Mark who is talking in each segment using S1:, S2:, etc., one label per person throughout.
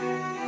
S1: Música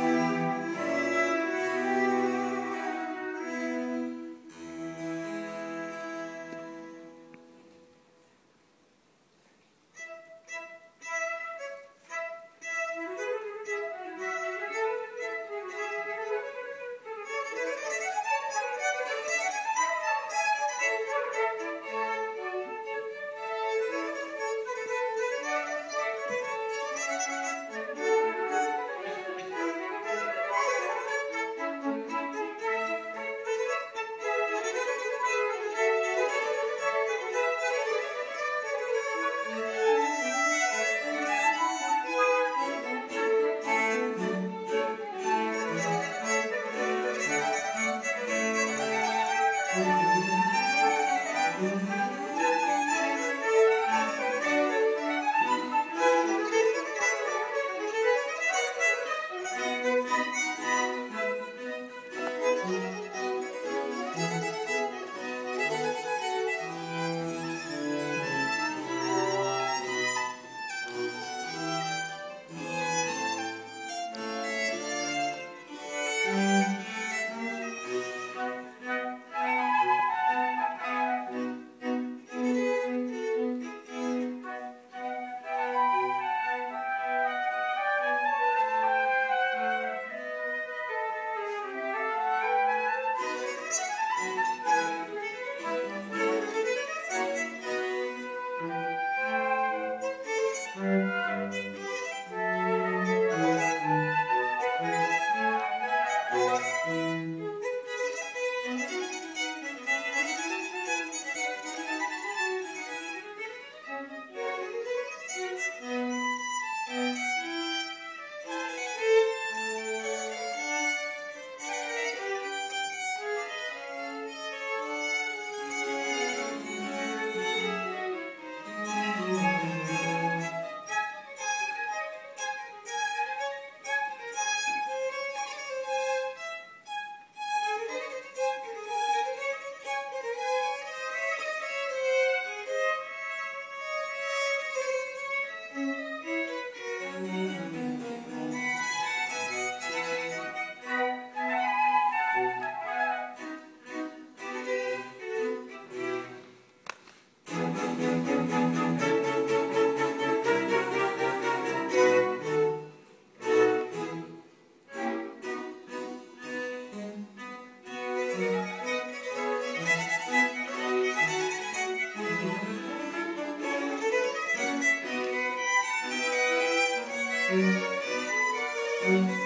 S1: Thank you. Thank you.